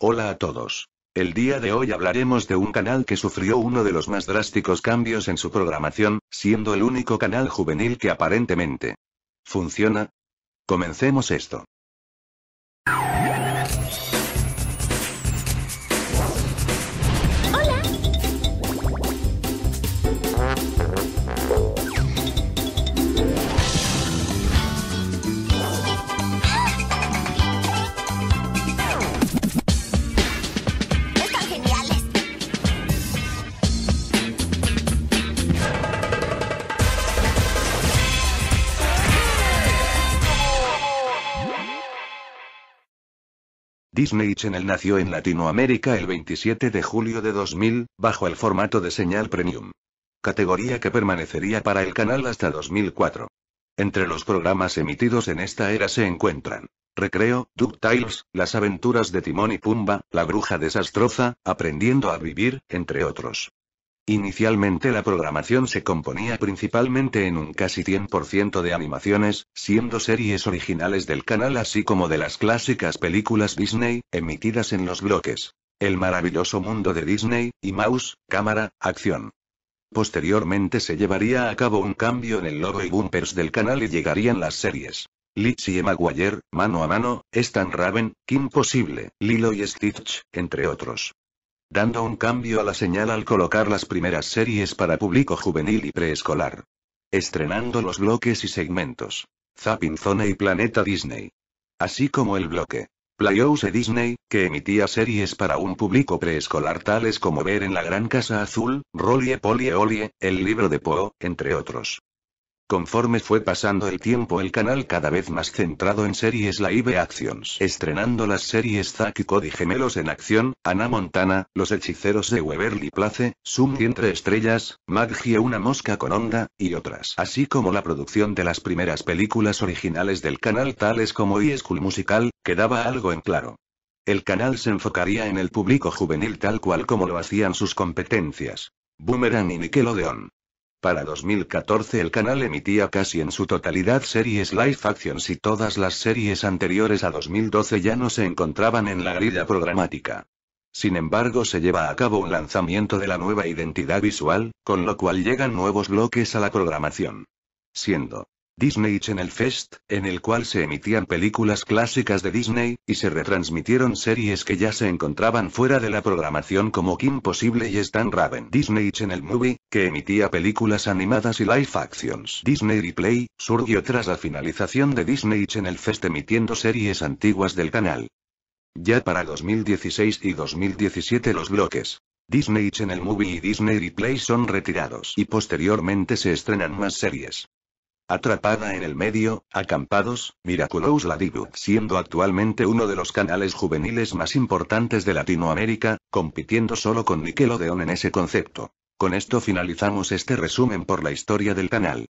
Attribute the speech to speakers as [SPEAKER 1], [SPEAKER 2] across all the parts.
[SPEAKER 1] Hola a todos. El día de hoy hablaremos de un canal que sufrió uno de los más drásticos cambios en su programación, siendo el único canal juvenil que aparentemente funciona. Comencemos esto. Disney Channel nació en Latinoamérica el 27 de julio de 2000, bajo el formato de señal premium. Categoría que permanecería para el canal hasta 2004. Entre los programas emitidos en esta era se encuentran Recreo, DuckTales, Las aventuras de Timón y Pumba, La bruja desastrosa, Aprendiendo a vivir, entre otros. Inicialmente la programación se componía principalmente en un casi 100% de animaciones, siendo series originales del canal así como de las clásicas películas Disney, emitidas en los bloques. El maravilloso mundo de Disney, y Mouse, cámara, acción. Posteriormente se llevaría a cabo un cambio en el logo y bumpers del canal y llegarían las series. Lizzie McGuire, Mano a Mano, Stan Raven, Kim Possible, Lilo y Stitch, entre otros. Dando un cambio a la señal al colocar las primeras series para público juvenil y preescolar. Estrenando los bloques y segmentos. Zapping Zone y Planeta Disney. Así como el bloque. Playhouse Disney, que emitía series para un público preescolar tales como Ver en la Gran Casa Azul, Rollie Polly Ollie, El libro de Poe, entre otros. Conforme fue pasando el tiempo el canal cada vez más centrado en series live actions, estrenando las series Zack y Cody Gemelos en acción, Ana Montana, Los hechiceros de Waverly Place, Zoom entre estrellas, Maggie una mosca con onda, y otras. Así como la producción de las primeras películas originales del canal tales como High School Musical, quedaba algo en claro. El canal se enfocaría en el público juvenil tal cual como lo hacían sus competencias. Boomerang y Nickelodeon. Para 2014 el canal emitía casi en su totalidad series live actions y todas las series anteriores a 2012 ya no se encontraban en la grilla programática. Sin embargo se lleva a cabo un lanzamiento de la nueva identidad visual, con lo cual llegan nuevos bloques a la programación. Siendo Disney Channel Fest, en el cual se emitían películas clásicas de Disney, y se retransmitieron series que ya se encontraban fuera de la programación como Kim Possible y Stan Raven. Disney Channel Movie, que emitía películas animadas y live actions. Disney Replay, surgió tras la finalización de Disney Channel Fest emitiendo series antiguas del canal. Ya para 2016 y 2017 los bloques. Disney Channel Movie y Disney Replay son retirados y posteriormente se estrenan más series. Atrapada en el medio, Acampados, Miraculous Ladybug, siendo actualmente uno de los canales juveniles más importantes de Latinoamérica, compitiendo solo con Nickelodeon en ese concepto. Con esto finalizamos este resumen por la historia del canal.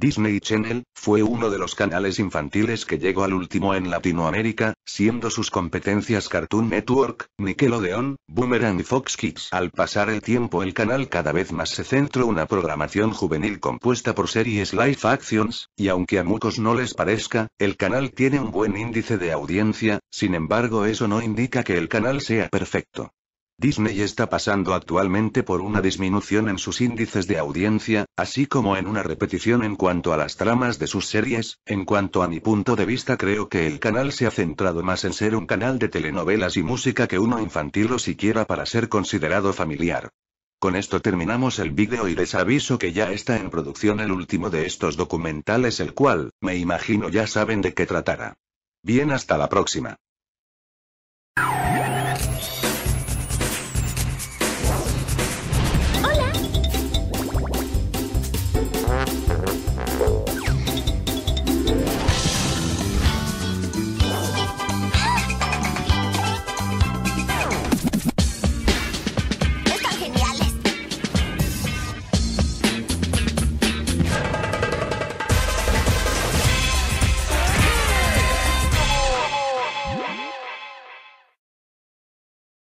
[SPEAKER 1] Disney Channel, fue uno de los canales infantiles que llegó al último en Latinoamérica, siendo sus competencias Cartoon Network, Nickelodeon, Boomerang y Fox Kids. Al pasar el tiempo el canal cada vez más se centró una programación juvenil compuesta por series live actions, y aunque a muchos no les parezca, el canal tiene un buen índice de audiencia, sin embargo eso no indica que el canal sea perfecto. Disney está pasando actualmente por una disminución en sus índices de audiencia, así como en una repetición en cuanto a las tramas de sus series, en cuanto a mi punto de vista creo que el canal se ha centrado más en ser un canal de telenovelas y música que uno infantil o siquiera para ser considerado familiar. Con esto terminamos el vídeo y les aviso que ya está en producción el último de estos documentales el cual, me imagino ya saben de qué tratará. Bien hasta la próxima.